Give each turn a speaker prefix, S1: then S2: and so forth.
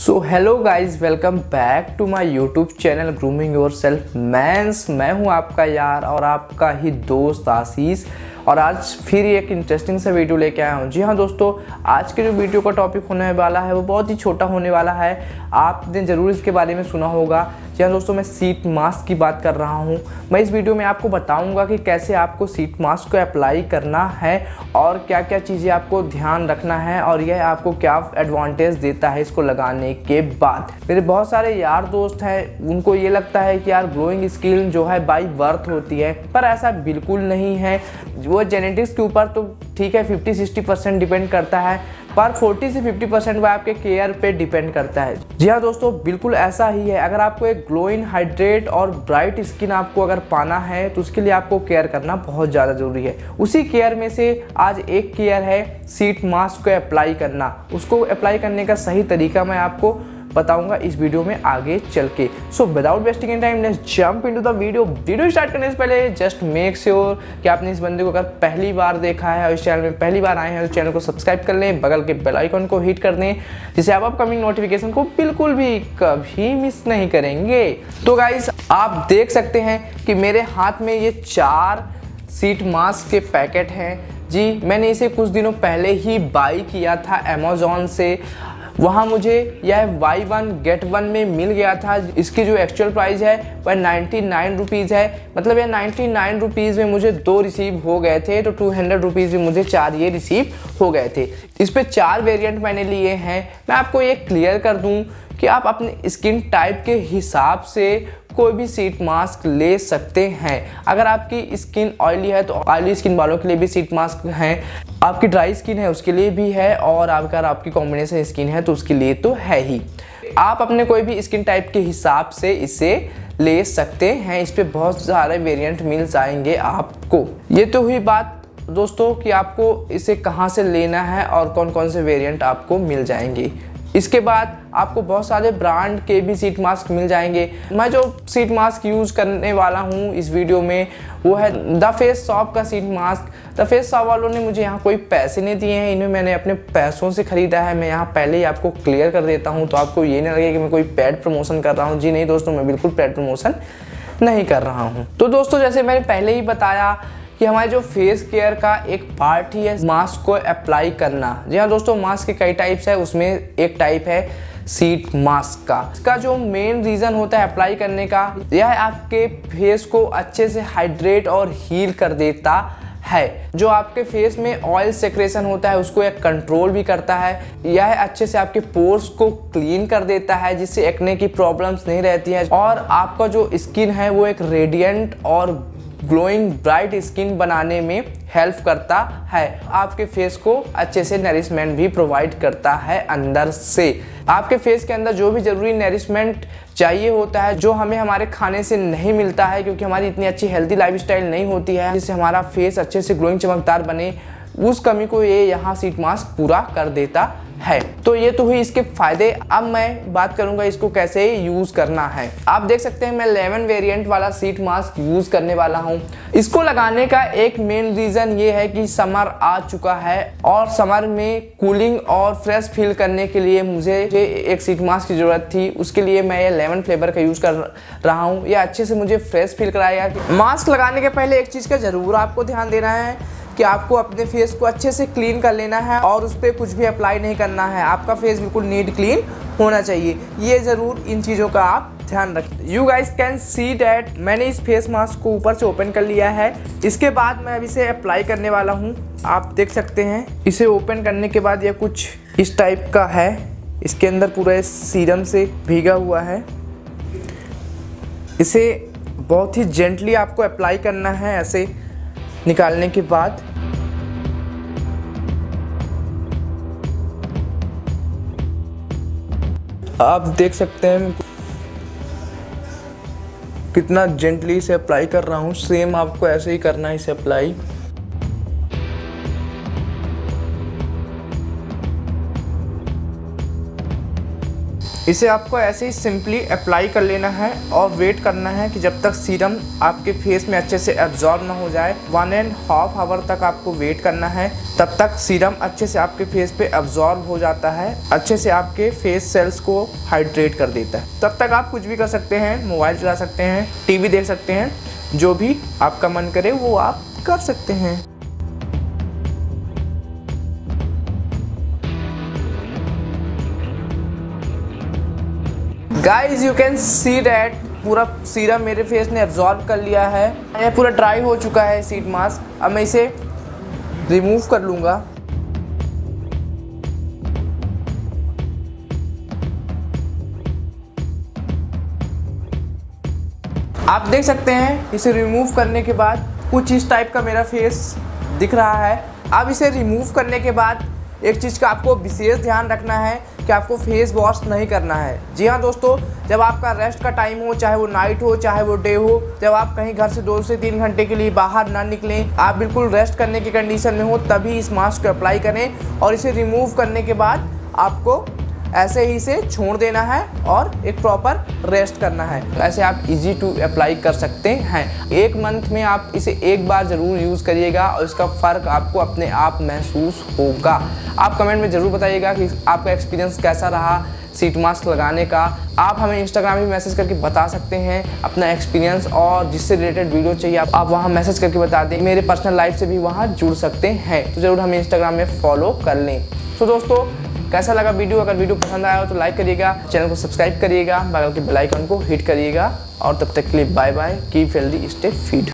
S1: So hello guys welcome back to my YouTube channel grooming yourself मैं हूँ आपका यार और आपका ही दोस्त आशीष। और आज फिर एक इंटरेस्टिंग सा वीडियो लेके आया हूँ। जी हाँ दोस्तों, आज के जो वीडियो का टॉपिक होने वाला है, वो बहुत ही छोटा होने वाला है। आपने ज़रूर इसके बारे में सुना होगा। जी हाँ दोस्तों, मैं सीट मास्क की बात कर रहा हूँ। मैं इस वीडियो में आपको बताऊँगा कि कैसे आपको सीट मास्क को अप्लाई करना है और क्या क्या चीज़ें आपको ध्यान रखना है और यह आपको क्या एडवांटेज देता है इसको लगाने के बाद। मेरे बहुत सारे यार दोस्त हैं, उनको ये लगता है कि यार ग्रोइंग स्किल जो है बाई बर्थ होती है, पर ऐसा बिल्कुल नहीं है। वो जेनेटिक्स के ऊपर तो ठीक है फिफ्टी सिक्सटी परसेंट डिपेंड करता है, पर 40 से 50 परसेंट वो आपके केयर पे डिपेंड करता है। जी हाँ दोस्तों, बिल्कुल ऐसा ही है। अगर आपको एक ग्लोइंग हाइड्रेट और ब्राइट स्किन आपको अगर पाना है तो उसके लिए आपको केयर करना बहुत ज़्यादा ज़रूरी है। उसी केयर में से आज एक केयर है सीट मास्क को अप्लाई करना। उसको अप्लाई करने का सही तरीका मैं आपको बताऊँगा इस वीडियो में आगे चल के। So without wasting in time let's jump into the video video start करने से पहले जस्ट मेक श्योर कि आपने इस बंदे को अगर पहली बार देखा है और इस चैनल में पहली बार आए हैं तो चैनल को सब्सक्राइब कर लें, बगल के बेल आइकन को हिट कर दें, जिससे आप अपकमिंग नोटिफिकेशन को बिल्कुल भी कभी मिस नहीं करेंगे। तो गाइस आप देख सकते हैं कि मेरे हाथ में ये चार सीट मास्क के पैकेट हैं। जी, मैंने इसे कुछ दिनों पहले ही बाई किया था अमेजोन से। वहाँ मुझे यह वाई वन गेट वन में मिल गया था, इसकी जो एक्चुअल प्राइस है, वह नाइन्टी नाइन रुपीज़ है। मतलब यह नाइन्टी नाइन रुपीज़ में मुझे दो रिसीव हो गए थे तो टू हंड्रेड रुपीज़ में मुझे चार ये रिसीव हो गए थे। इस पर चार वेरिएंट मैंने लिए हैं। मैं आपको ये क्लियर कर दूँ कि आप अपने स्किन टाइप के हिसाब से कोई भी सीट मास्क ले सकते हैं। अगर आपकी स्किन ऑयली है तो ऑयली स्किन वालों के लिए भी सीट मास्क हैं। आपकी ड्राई स्किन है, उसके लिए भी है, और अगर आपकी कॉम्बिनेशन स्किन है तो उसके लिए तो है ही। आप अपने कोई भी स्किन टाइप के हिसाब से इसे ले सकते हैं। इस पर बहुत सारे वेरिएंट मिल जाएँगे आपको। ये तो हुई बात, दोस्तों, कि आपको इसे कहाँ से लेना है, और कौन कौन से वेरिएंट आपको मिल जाएँगे। इसके बाद आपको बहुत सारे ब्रांड के भी सीट मास्क मिल जाएँगे। मैं जो सीट मास्क यूज़ करने वाला हूँ इस वीडियो में, वो है द फेस शॉप का sheet mask the face shop वालों ने मुझे यहाँ कोई पैसे नहीं दिए हैं, इन्हें मैंने अपने पैसों से ख़रीदा है। मैं यहाँ पहले ही आपको क्लियर कर देता हूँ तो आपको ये नहीं लगे कि मैं कोई पैड प्रमोशन कर रहा हूँ। जी नहीं दोस्तों, मैं बिल्कुल पैड प्रमोशन नहीं कर रहा हूँ। तो दोस्तों, जैसे मैंने पहले ही बताया कि हमारे जो फेस केयर का एक पार्ट ही है मास्क को अप्लाई करना। जी हाँ दोस्तों मास्क के कई टाइप्स है, उसमें एक टाइप है सीट मास्क का। इसका जो मेन रीज़न होता है अप्लाई करने का, यह आपके फेस को अच्छे से हाइड्रेट और हील कर देता है। जो आपके फेस में ऑयल सेक्रेशन होता है, उसको एक कंट्रोल भी करता है। यह अच्छे से आपके पोर्स को क्लीन कर देता है, जिससे एक्ने की प्रॉब्लम्स नहीं रहती है। और आपका जो स्किन है, वो एक रेडियंट और ग्लोइंग ब्राइट स्किन बनाने में हेल्प करता है। आपके फेस को अच्छे से नरिशमेंट भी प्रोवाइड करता है अंदर से। आपके फेस के अंदर जो भी ज़रूरी नरिशमेंट चाहिए होता है, जो हमें हमारे खाने से नहीं मिलता है, क्योंकि हमारी इतनी अच्छी हेल्थी लाइफस्टाइल नहीं होती है, जिससे हमारा फेस अच्छे से ग्लोइंग चमकदार बने, उस कमी को ये यहाँ सीट मास्क पूरा कर देता है। तो ये तो हुई इसके फ़ायदे। अब मैं बात करूँगा इसको कैसे यूज़ करना है। आप देख सकते हैं मैं 11 वेरिएंट वाला सीट मास्क यूज़ करने वाला हूँ। इसको लगाने का एक मेन रीजन ये है कि समर आ चुका है और समर में कूलिंग और फ्रेश फील करने के लिए मुझे एक सीट मास्क की ज़रूरत थी। उसके लिए मैं ये लेवन फ्लेवर का यूज़ कर रहा हूँ। ये अच्छे से मुझे फ्रेश फील कराएगा मास्क लगाने के पहले एक चीज़ का ज़रूर आपको ध्यान देना है। कि आपको अपने फेस को अच्छे से क्लीन कर लेना है और उस पर कुछ भी अप्लाई नहीं करना है। आपका फेस बिल्कुल नीट क्लीन होना चाहिए। ये ज़रूर इन चीज़ों का आप ध्यान रखें। You guys can see that मैंने इस फेस मास्क को ऊपर से ओपन कर लिया है। इसके बाद मैं अब इसे अप्लाई करने वाला हूँ। आप देख सकते हैं, इसे ओपन करने के बाद यह कुछ इस टाइप का है। इसके अंदर पूरा सीरम से भीगा हुआ है। इसे बहुत ही जेंटली आपको अप्लाई करना है ऐसे निकालने के बाद। आप देख सकते हैं कितना जेंटली इसे अप्लाई कर रहा हूँ। सेम आपको ऐसे ही करना है इसे अप्लाई इसे आपको ऐसे ही सिंपली अप्लाई कर लेना है और वेट करना है कि जब तक सीरम आपके फेस में अच्छे से एब्जॉर्ब ना हो जाए वन एंड हाफ़ आवर तक आपको वेट करना है, तब तक सीरम अच्छे से आपके फेस पे एब्जॉर्ब हो जाता है, अच्छे से आपके फेस सेल्स को हाइड्रेट कर देता है। तब तक आप कुछ भी कर सकते हैं मोबाइल चला सकते हैं टीवी देख सकते हैं, जो भी आपका मन करे वो आप कर सकते हैं। Guys you can see that पूरा सीरम मेरे फेस ने एब्जॉर्ब कर लिया है। ये पूरा ड्राई हो चुका है सीट मास्क अब मैं इसे रिमूव कर लूँगा। आप देख सकते हैं, इसे रिमूव करने के बाद कुछ इस टाइप का मेरा फेस दिख रहा है। अब इसे रिमूव करने के बाद एक चीज़ का आपको विशेष ध्यान रखना है कि आपको फेस वॉश नहीं करना है। जी हाँ दोस्तों, जब आपका रेस्ट का टाइम हो, चाहे वो नाइट हो, चाहे वो डे हो, जब आप कहीं घर से दो से तीन घंटे के लिए बाहर ना निकलें, आप बिल्कुल रेस्ट करने की कंडीशन में हो, तभी इस मास्क को अप्लाई करें और इसे रिमूव करने के बाद आपको ऐसे ही से छोड़ देना है और एक प्रॉपर रेस्ट करना है। ऐसे आप इजी टू अप्लाई कर सकते हैं। एक मंथ में आप इसे एक बार ज़रूर यूज़ करिएगा और इसका फ़र्क आपको अपने आप महसूस होगा। आप कमेंट में ज़रूर बताइएगा कि आपका एक्सपीरियंस कैसा रहा सीट मास्क लगाने का। आप हमें इंस्टाग्राम में मैसेज करके बता सकते हैं अपना एक्सपीरियंस और जिससे रिलेटेड वीडियो चाहिए आप, आप वहाँ मैसेज करके बता दें। मेरे पर्सनल लाइफ से भी वहाँ जुड़ सकते हैं। तो ज़रूर हमें इंस्टाग्राम में फॉलो कर लें। तो दोस्तों कैसा लगा वीडियो? अगर वीडियो पसंद आया हो तो लाइक करिएगा चैनल को सब्सक्राइब करिएगा बगल के बेल को हिट करिएगा। और तब तक के लिए bye bye keep healthy stay fit